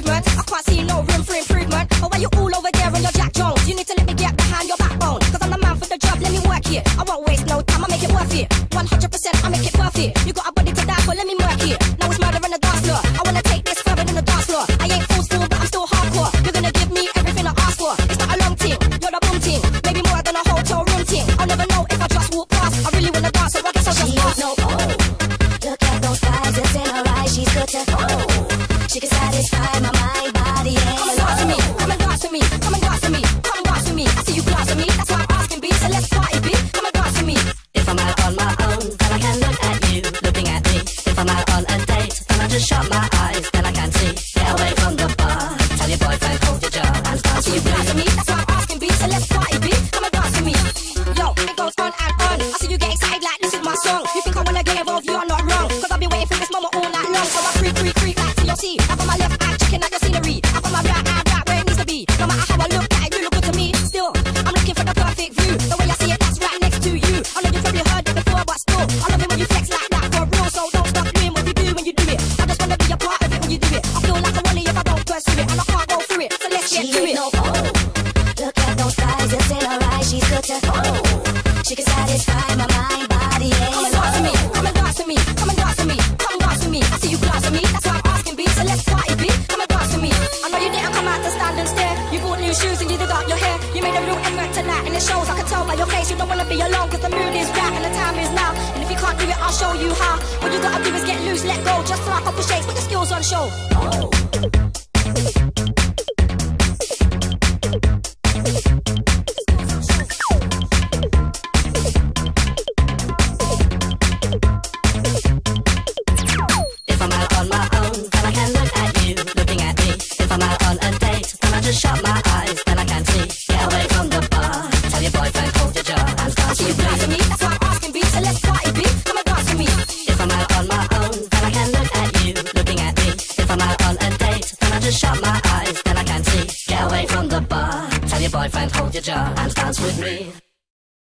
improvement. I can't see no room for improvement. Oh, why you all over there on your Jack Jones? You need to let me get behind your backbone. Cause I'm the man for the job, let me work it. I won't waste no time, I make it worth it. 100%, I make it worth it. You got a body to die for, let me work it. Now it's murder on the dance floor. I wanna take this further than the dance floor. I ain't full school, but I'm still hardcore. You're gonna give me everything I ask for. It's not a long team, you're the boom team. Maybe more than a hotel room team. I'll never know if I just walk past. I really wanna dance, so I guess I'll just dance. No, oh, look at those eyes, it's in her eyes, she's good to so. You think I'm you your hair. You made a real effort tonight, and it shows. I can tell by your face you don't wanna be alone, cause the mood is right and the time is now. And if you can't do it, I'll show you how. All you gotta do is get loose, let go, just throw a couple shakes, put your skills on show. If I shut my eyes, I boyfriend and me. If I'm out on my own, then I can look at you looking at me. If I'm out on a date, then I just shut my eyes, then I can see. Get away from the bar. Tell your boyfriend hold your jar and dance with me.